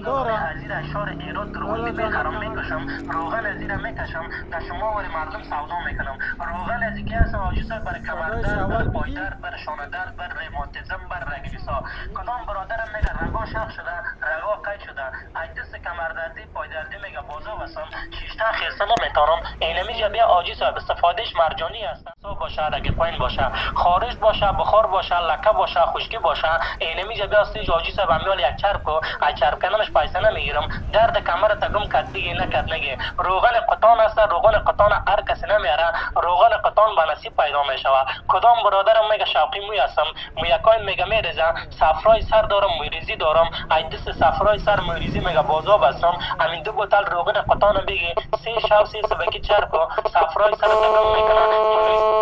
دارم از این اشار ایراد می‌خرم جان. می‌کشم روغن این می‌کشم در شما وری مردم سودا می‌کنم روغن از اینکه هست آجی صاحب بر کمر صدای درد شوال بر بگی؟ پای درد بر شانه بر ریماتیزم بر رگلیسا کدام برادرم میگه رگا شق شده رگا قید شده از دست کمر دردی پای دردی میگه بازا وسم شیشتن خیسته نمیتارم اینمی جا بیا آجی صاحب استفادهش مرجانی است سو باشه رگ پایین باشه خارج باشه بخار باشه لکه باشه خشکی باشه اینمی بیا استیج آجی صاحب امیال یک چرب کو از چرب کردنش پیسه نمی‌گیرم. درد کمر تگم کد بگی نکد نگی. روغن قطان است روغن قطان هر کسی نمیاره. روغن قطان به نصیب پیدا می‌شوه کدام برادرم میگه شوقی موی هستم. مویکای میگه میریزه. صفرای سر دارم مویریزی دارم. از دست صفرای سر مویریزی میگه بازا بستم همین دو بوتل روغن قطان بگی. سه شو سه سبکی چرب کو. صفرای سر تگم می‌کنه.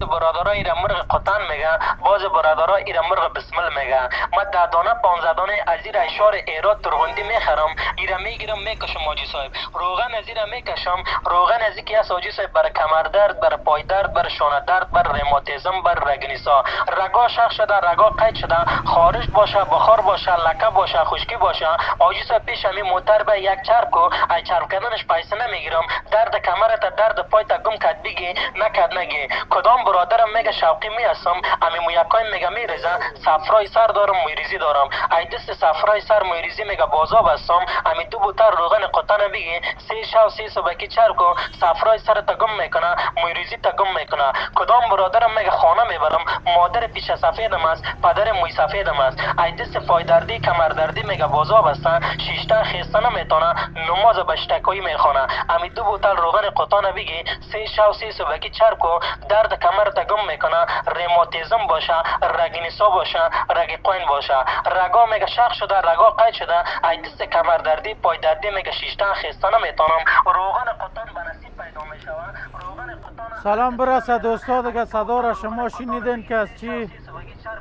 برادرای ایره مرغ قطن میگه باز برادرای ایره مرغ بسمل میگه من ده دانه پانزده دانه از این اشار ایراد ترغندی می‌خرم. ایره می‌گیرم می‌کشم آجی صاحب. روغن از ایره می‌کشم. روغن از اینکه هست آجی صاحب بر کمر درد بر پای درد بر شانه درد بر ریماتیزم بر رگنیسا. رگا شخ شده رگا قید شده خارج باشه بخار باشه لکه باشه خشکی باشه. آجی صاحب پیش همی موتر به یک چرب کو. از چرب کردنش پیسه نمی‌گیرم. درد کمرت درد پای تا گم کد بگی. نکد نگی. کدام برادرم میگه شوقی می هستم امی مویکای میگه میریزه. صفرای سر دارم مویریزی دارم. ای دست صفرای سر مویریزی میگه بازا بستم. امی دو بوتر روغن قطن بگی. سه شو سه صبحکی چر کو صفرای سر تگم می‌کنه. مویریزی تگم می‌کنه. کدام برادرم میگه خانه می‌برم. مادر پیش سفیدم است پدر موی سفیدم است. ای دست پای دردی کمر دردی میگه بازا بسته. شیشتن خیسته نمی‌تونه نماز بشتکایی می‌خونه. امی دو بوتل روغن قطان بگی. سه شو سه صبحکی چر کو درد کمر تگم می‌کنه ریماتیزم باشه رگینیسا باشه رگ قوین باشه. رگا میگه شخ شده رگا قید شده. ای دست کمر دردی پای دردی میگه شیشتن خیسته نمی‌تونم روغن قطان به نصیب پیدا می‌شوه روغن قطان سلام برسه دوستا دیگه صدا را شما شنیدین که از چی؟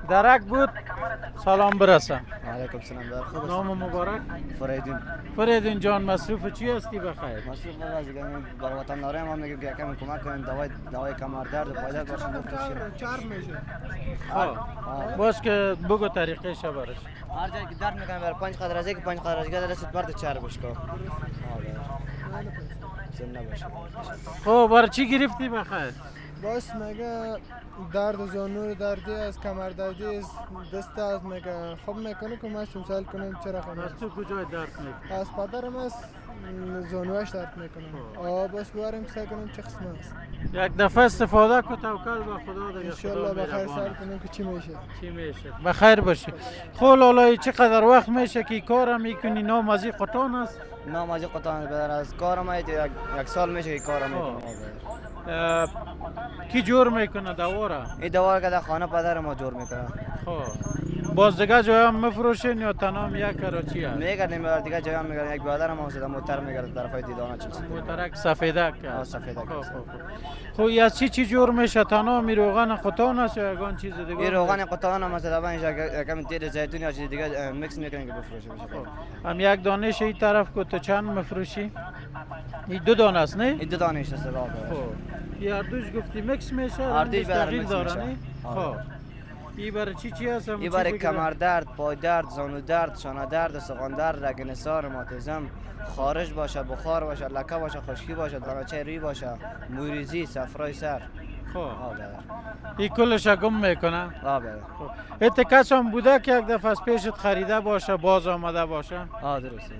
درک بود؟ سلام برسه. علیکم سلام در خوب نام مبارک؟ فریدین فریدین جان مصروف چی هستی؟ بخیر. مصروف از دیگه بر وطن داره ما میگیم که کمی کمک کنین. دوای دوای کمر درد و پای درد باشه دکتر شیر. خب. باش که بگو طریقه برش هر جایی که درد می‌کنه بر پنج قدر از یک پنج قدر از دیگه درست برد چهار بشکو سن نباشه خب بر چی گرفتی بخیر باش مگه درد زانو دردی از کمر دردی از دست از مگه؟ خوب می‌کنه که ما مثال کنیم چرا خب از تو کجای درد می‌کنی؟ از پدرم از زانوش درد می‌کنه. آه باش ببریم سعی کنیم چه قسم است. یک دفعه استفاده کو توکل به خدا دیگه انشالله بخیر. سر کنیم که چی میشه. چی میشه؟ بخیر باشی. خب لالا چقدر وقت میشه که کار می‌کنی؟ نام از قطان است؟ نام از قطعان بدر از کارم یک یک سال میشه که کارم می‌کنم. اه، کی جور می‌کنه؟ دواره؟ این دوار که در خانه پدر ما جور می‌کنه. خب. باز دیگه جای هم مفروشین یا تنام یک کراچی هست؟ میگه نمیبر دیگه جای هم میگه یک برادرم هم سیده موتر میگه طرفای دیدانه چیز موترک سفیدک است سفیدک خب. خب خب. خب یا چی چی جور میشه؟ تنام روغن قطان است یا یگان چیز دیگه؟ این روغن قطعان هم مثلا بنش کمی تیل زیتون یا چیز دیگه میکس می‌کنین که بفروشه میشه. هم یک دانش این طرف کو تو چند مفروشی؟ این دو دانه است نه؟ این دو دانش است خب. این هر دوش گفتی مکس میشه هر دوش برای داره میشه. آره. خب. برای چی چی هست هم این چیزی برای که کمر درد، پای درد، زانو درد، شانه درد، استخوان درد، رگ نثار، روماتیسم، خارج باشه، بخار باشه، لکه باشه، خشکی باشه، دانچه روی باشه، موریزی، صفرای سر. خب. این کلش گم می‌کنه. خب ات کس هم بوده که یک دفعه از پیشت خریده باشه باز آمده باشه آه درسته.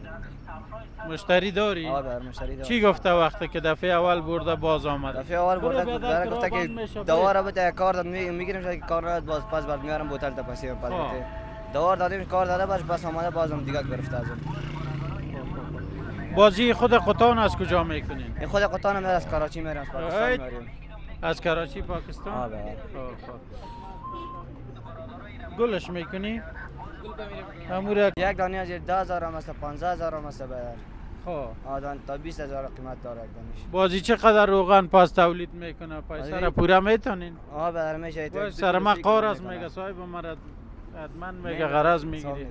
مشتری داری برادر مشتری دارم. چی گفته وقتی که دفعه اول برده باز آمده دفعه اول برده داره گفته که دوار بده کار داد می- می‌گیریم شاید که کار نداد باز پس بعد میارم بوتل تا پسیم پس آه. بده. دوار دادیم کار داده باش بس آمده بازم دیگه گرفته ازم. بازی خود قطان از کجا می‌کنین این خود قطعان هم از کراچی میرم از. از کراچی پاکستان؟ خب. گلش می‌کنی؟ امور یک دانه از ده هزار هم است پانزده هزار هم است برادر. خب. آدان تا 20 هزار قیمت داره یک دانش بازی چقدر روغن پاس تولید می‌کنه؟ پیسه را آره. پورا می‌تونین؟ آه برادر میشه باید سر ما قار است میگه صاحب مرد حتما میگه غرض می‌گیری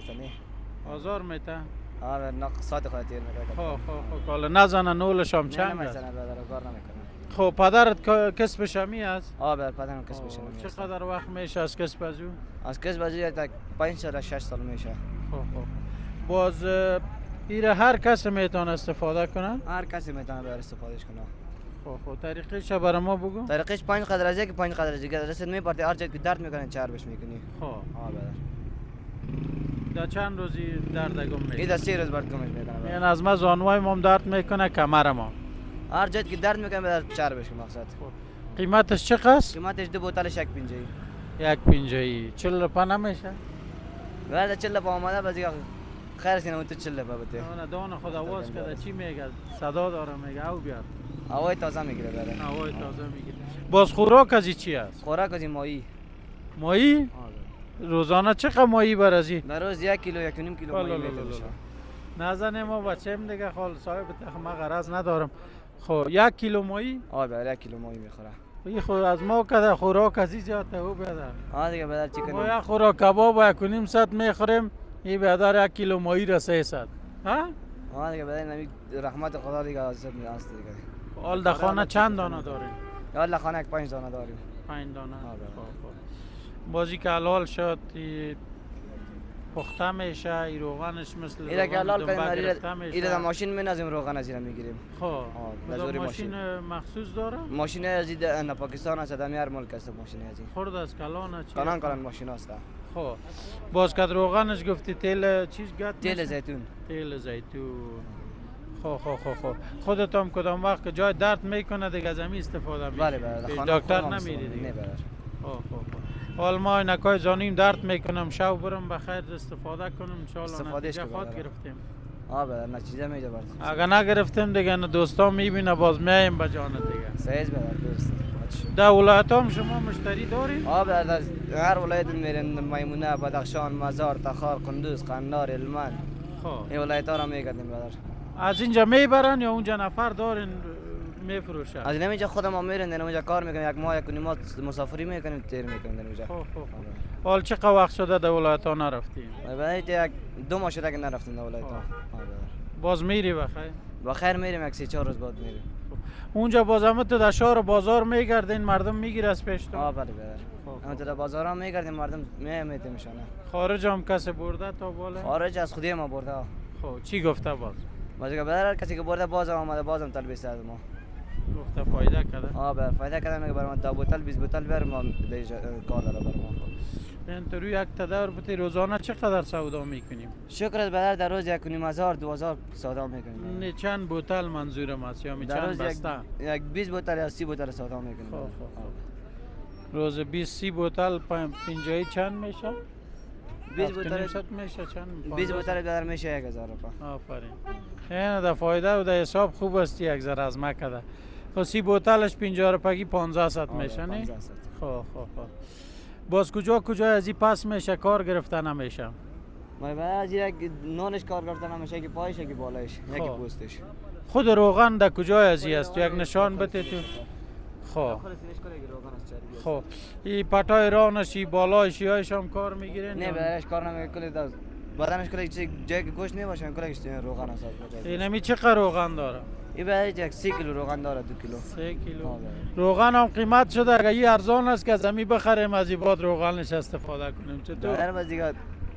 آزار میته آه برادر نق ساعت خواهد تیر می‌کنه خب خب خب. حالا نزنه نولش هم نه چنگ است؟ نمی‌زنه برادر کار نمی‌کنه. خب پدرت کسبش همی است آه برادر پدرم کس خب، بشه نمیشه چقدر وقت میشه از کسب از او از کس بازی تا 5 سال 6 سال میشه. خب خب باز اه، ایره هر کس می‌تونه استفاده کنه؟ هر کسی می‌تونه بر استفادهش کنه. خب خب. طریقش برای ما بگو. طریقش پنج قدر از یک پنج قدر از دیگه رسید میپرتی هر جایی که درد می‌کنه چربش می‌کنی. خب. ها برادر در چند روزی دردگم این می‌کنه در سه روز برد گمش می‌کنه. این از ما زانوای ما هم درد می‌کنه کمر ما هر جایی که درد می‌کنه برادر چربش کن مقصد. قیمتش چقدر؟ قیمتش دو بوتلش یک پنجه یک پینجایی چل روپا نمیشه؟ برادر چله با آمده باز دیگه خیر سینه تو چله با بده. دانه دانه خود آواز کرده. چی میگه؟ صدا داره میگه. او بیار هوای تازه می‌گیره برادر هوای تازه می‌گیره. باز خوراک از چی است؟ خوراک از ماهی ها برادر. روزانه چقدر مایی بر از این؟ در روز یک کیلو یک و نیم کیلو ماهی میده لا بشه لا. نزن ما بچه‌م دیگه خال صاحب تخم غرض ندارم. خب یک کیلو مایی آه برادر یک کیلو ماهی می‌خوره. این خود از ما کده خوراک از این زیاده او بیادر. ها دیگه برادر چی ما یک خوراک کباب یک و نیم ست می‌خوریم این بیادر یک کیلو مایی را سه ها؟ ها دیگه برادر نمی رحمت خدا دیگه از می است دیگه. حال در خانه چند دانه داریم؟ یا الله خانه یک پنج دانه داریم. پنج دانه. آره. خب، خب. بازی که حلال شد ای پخته میشه ای روغنش مثل اینا که حلال کنیم دنبه در ماشین مینازیم روغن از ایره می‌گیریم. خب کدام ماشین مخصوص داره؟ ماشین از این نه پاکستان است در هر ملک است ماشین از خورد از کلان چی کلان کلان ماشین است خب باز که روغنش گفتی تیل چیز گت تیل؟ زیتون. تیل زیتون. خب خب خب خب. خودت هم کدام وقت که جای درد می‌کنه دیگه از استفاده می‌کنی. بله بله دکتر نمیری دیگه. نه خب خب خب. حال ما اینکای زانیم درد می‌کنم. شو برم بخیر استفاده کنم. استفادهش نتیجه خود. گرفتیم. ها برادر نتیجه میده برادر اگر نگرفتیم دیگه نه دوستان می‌بینه باز میایم به جان دیگه. سعید برادر درست. در ولایت هم شما مشتری داری؟ ها برادر هر ولایت میرین میمونه بدخشان مزار تخار قندوز قندار هلمند. خب. این ولایت ها را میگردیم برادر. از اینجا می‌برن یا اونجا نفر دارین میفروشن از اینجا خودم ما میرین در اینجا کار می‌کنیم یک ماه یک و نیم ماه مسافری می‌کنیم تیر می‌کنیم در اینجا. خب خب خب. حال چقدر وقت شده در ولایت ها نرفتیم؟ برادر یک دو ماه شده که نرفتیم در ولایت ها. ها برادر. باز میری بخیر با خیر میریم یک سه چهار روز بعد میریم. اونجا باز هم تو در شهر بازار میگردین مردم می‌گیره از پیش تو؟ ها بله خب، اما تو در بازار ها میگردیم مردم میمیتیم میشانه خارج هم کسی برده تا بالا؟ خارج از خودی ما برده خب چی گفته باز؟ باز که کسی که برده باز هم آمده باز هم تلبیس از ما. گفته فایده کرده ها برادر فایده کردن میگه برای ما تا بوتل 20 بوتل بر ما دیجا کار داره برای ما. این تو روی یک تدور بتی روزانه چقدر سودا می‌کنیم؟ شکرت برادر در روز یک نیم هزار دو هزار سودا می‌کنیم. نه چند بوتل منظورم است یا می در چند بسته یک 20 بوتل یا 30 بوتل سودا می‌کنیم. خب، خب، روز 20 سی بوتل پن- پنجایی چند میشه؟ 20 هفت و نیم بوتل میشه چند 20 بوتل برادر میشه 1000 روپا آفرین. این در فایده و در حساب خوب است یک ذره از مکه خب سی بوتلش 50 روپگی 15 ست میشه نه؟ خب خب خب. باز کجا کجا از این پس میشه؟ کار گرفته نمیشه. ما بعد یک نونش کار گرفتن نمیشه که پایش که بالایش یکی خب. پوستش خود روغن در کجای از این است؟ یک نشان بده تو. خب. خب. این پتای رانش ای بالای شیایش هم کار می‌گیرین نه برایش کار نمی‌کنه کلی بدنش کلی که گوشت نمیشه کلی روغن است این همی چقدر روغن داره؟ این برای یک سی کیلو روغن داره دو کیلو سه کیلو آه،. روغن هم قیمت شده اگر این ارزان است که از همی بخریم از این بعد روغنش استفاده کنیم چطور؟ در دیگه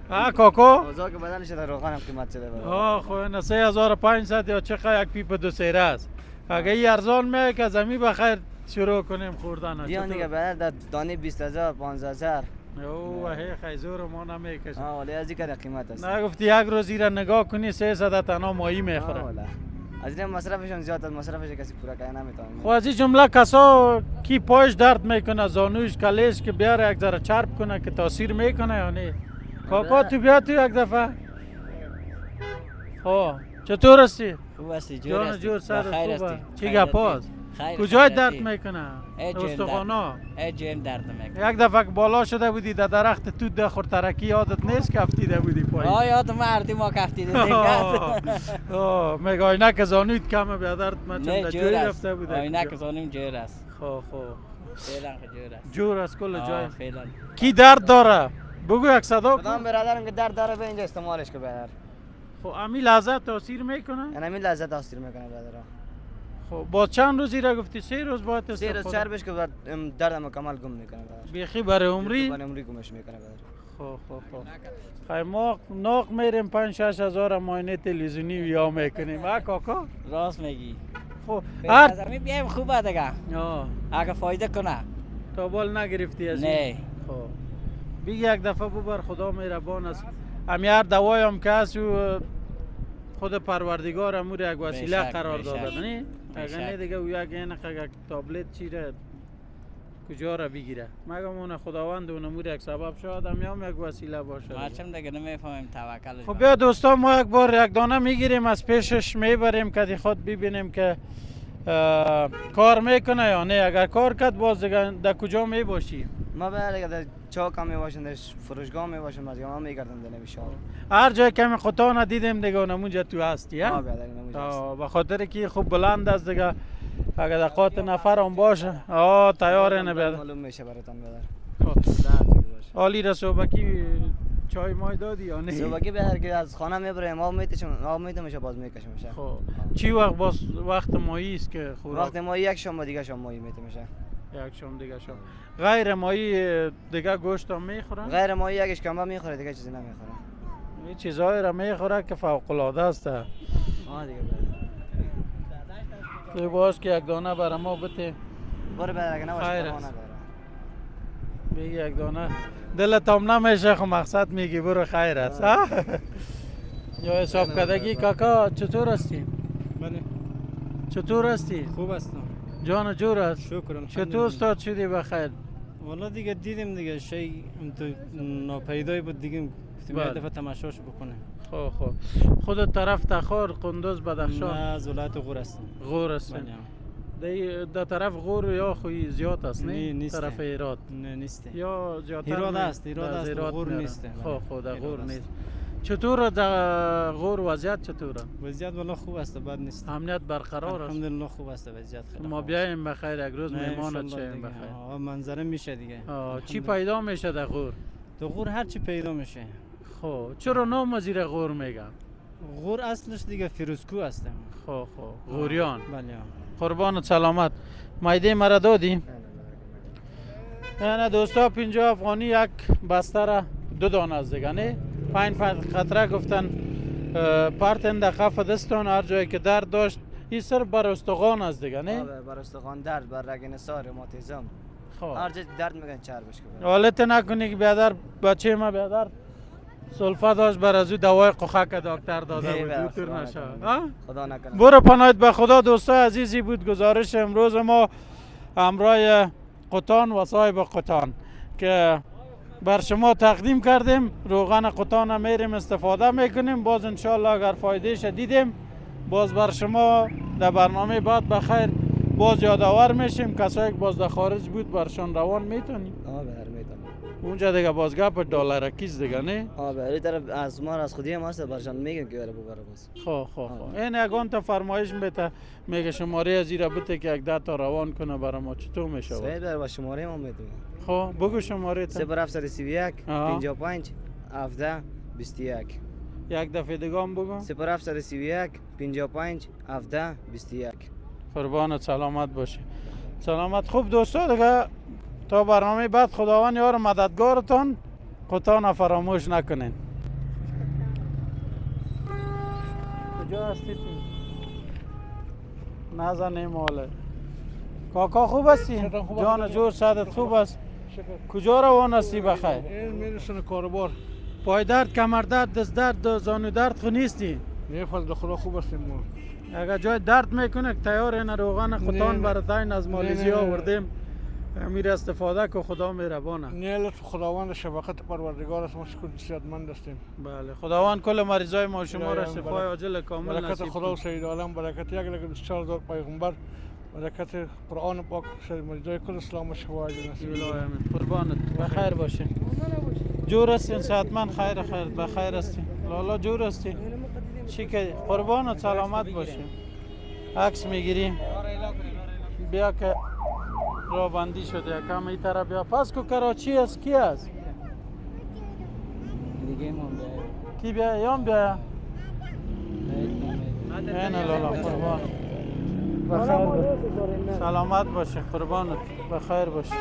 ها کاکو؟ اوضاع که بدنش در روغن هم قیمت شده آه خب این 3500 یا چقدر یک پیپ دو سیره است اگر این ارزان میه که از همی بخیر شروع کنیم خوردن دیان دیگه برای در دانه 20000 15000 او هی خیزور ما نمی‌کشه ها ولی از این قیمت است نه گفتی یک روز را نگاه کنی سه صد تنها ماهی آه، می‌خوره. از این مصرفشون زیاد از مصرفش کسی پورا کنه نمی‌تونه. خب از این جمله کسا کی پایش درد می‌کنه زانوش کلیش که بیاره یک ذره چرب کنه که تاثیر می‌کنه یا نه؟ کاکا تو بیا تو یک دفعه. خب چطور هستی؟ خوب هستی جور هستی. جور سر بخیر خوبه هستی. چی خیرتی؟ خیر کجای؟ درد می‌کنه؟ استخوانا؟ ای جیم درد می‌کنه. یک دفعه که بالا شده بودی در درخت تو ده خورترکی یادت نیست که افتیده بودی پایین؟ آه یاد مردی ما کفتیده آه، دیگه آه، میگه آینه که زانویت کمه بیادرت من چون نه در جور جوی است. رفته بوده؟ آینه که زانیم جور است. خب خب. که جور است. کل جای. فعلا. کی درد داره؟ بگو یک صدا کدام کن. برادرم که درد داره به اینجا استعمالش که برادر. خب امی لحظه تاثیر می‌کنه؟ یعنی همین لذت حاصل می‌کنه برادر خب با چند روزی را گفتی؟ سه روز باید سه روز استفاده چربش که درد مکمل گم می‌کنه بیخی برای عمری؟ برای عمری گمش می‌کنه خب خب خب. خیلی ما ناق میریم پنج شش هزار ماینه تلویزیونی ویا می‌کنیم. ها کاکا؟ راست میگی. خب هر می بیایم خوبه دیگه. آه. اگه فایده کنه. تا بال نگرفتی از؟ نه. خب. بگی یک دفعه ببر خدا مهربان است. همی هر دوای هم که هست خود پروردگار امور یک وسیله قرار داده شک. دیگه او یک این یک تابلت چیره کجا را بگیره مگم اون خداوند اون امور یک سبب شاید هم یک وسیله باشه. مرچم دیگه نمی‌فهمیم توکلش خب بیا دوستان ما یک بار یک دانه می‌گیریم از پیشش می‌بریم که خود ببینیم که کار می‌کنه یا نه؟ اگر کار کرد باز در کجا می‌باشی؟ ما به دیگه در چاک هم می‌باشن در فروشگاه می‌باشن از ما میگردن در نمیشه هر جای که می خطا دیدیم دیگه اونمونجا تو هستی ما ها آه، به خاطر که خوب بلند است دیگه. اگر دقات نفر هم باشه. آه تیار نه معلوم میشه براتون بدر خب. عالی رسوبکی چای مای دادی یا نه؟ صبحی به هر از خانه می‌بریم آب میتشم آب میتمشه باز می‌کشم میشه خب. چی وقت باز وقت مایی است که خوراک وقتی ما یک شام دیگه شام مایی میتمشه. یک شام دیگه شام. غیر مایی دیگه گوشت هم می‌خورن؟ غیر مایی یکش کمبه می‌خوره دیگه چیزی نمی‌خوره. این چیزایی را می‌خوره که فوق العاده است. آه دیگه برو. تو باش که یک دانه برای ما بده. برو به اگه خیر نباشه بگی یک دانه. دلت هم نمیشه خب مقصد میگی برو خیر است؟ یا حساب کردگی کاکا چطور هستی؟ بله. چطور هستی؟ خوب هستم. جان جور است. شکر چطور استاد شدی؟ بخیر؟ والا دیگه دیدیم دیگه شی تو ناپیدایی بود دیگه. گفتیم بله. یه دفعه تماشاش بکنه. خب خب. خودت طرف تخار قندوز نه بدخشان. از ولایت غور هستم. غور هستین بله. در طرف غور یا خوی زیاد است نه، نیست. طرف ایراد نه نیسته یا زیادتر ایراد است، ایراد در است، ایراد غور. خب. خب در ایراد غور. نیست چطور در غور وضعیت چطوره وضعیت والا خوب است بد نیست امنیت برقرار است الحمدلله خوب است وضعیت خیلی ما بیایم بخیر یک روز شویم دیگه. بخیر آه، منظره میشه دیگه چی. پیدا میشه در غور تو غور هر چی پیدا میشه خب چرا نام زیر غور میگن غور اصلش دیگه فیروزکو هستم خب خب غوریان بله قربان سلامت. مایده مرا دادی نه دوستا 50 افغانی یک بسته را دو دانه از دیگه نه؟ پنج پنج خطره گفتن اه، پرتن در خف دستان هر جایی که درد داشت این صرف بر استخوان از دیگه نه؟ آه، بر استخوان درد بر رگ نسار روماتیسم خب. هر جا درد میگن چربش که حالت نکنی که بیادر بچه ما بیادر. سلفه داشت بر از او دوای قخک دکتر داده بود. دکتر. ها؟ خدا نکنه. برو پناهید به خدا دوستا عزیزی بود. گزارش امروز ما همراه قطان و صاحب قطان که بر شما تقدیم کردیم. روغن قطان هم میریم استفاده می‌کنیم. باز انشالله اگر فایده دیدیم باز بر شما در برنامه بعد بخیر. باز یادآور میشیم کسایی که باز در خارج بود برشان روان می‌تونیم. اونجا دیگه باز گپ دلار کیز دیگه نه؟ آه به طرف از ما از خودی هم هست برشان میگن که بره ببره باز. خب خب خب. این یگان تا فرمایش میته میگه شماره از ایرا بته که یک تا روان کنه برای ما. چطور میشه؟ سعید بر با شماره ما می‌تونم خب بگو شماره تا. صفر هفتصد و سی و یک دفعه دیگه هم بگو. صفر هفتصد و سی و یک پنجاه و پنج هفده بیست و یک. قربانت سلامت باشه. سلامت. خوب دوستا دیگه تا برنامه بعد خداوند یار مددگارتان قطعا فراموش نکنین کجا هستی تو؟ نزنیم ماله کاکا خوب هستی؟ جان جور صدت خوب است کجا روان هستی بخیر؟ این میرسونه کاربار پای درد کمر درد دست درد زانو درد خو نیستی نه فضل خدا خوب هستیم ما اگر جای درد می‌کنه تیار این روغن نه. براتین از مالیزیا. آوردیم امیر استفاده که خدا مهربانه. نه لطف خداوند شفقت پروردگار است. ما شکر صحتمند هستیم. بله خداوند کل مریضای ما شما را خدایم شفای برکت- عاجل کامل برکت نصیب خدا و. سید عالم برکت یک لگه 24 هزار پیغمبر برکت قرآن پاک سید مجدای کل اسلام و شفا عاجل نصیب الهی آمین. قربانت. بخیر باشه. جور هستین صحتمند خیر خیر. بخیر هستین. لالا جور هستی چی که قربانت سلامت باشه عکس می‌گیریم. بیا که راه بندی شده یکم این طرف بیا پس کو کراچی است؟ کی است؟ دیگه ما بیایم کی بیا؟ یام بیا. این لالا قربان. بخیر. سلامت باشه قربانت. بخیر باشه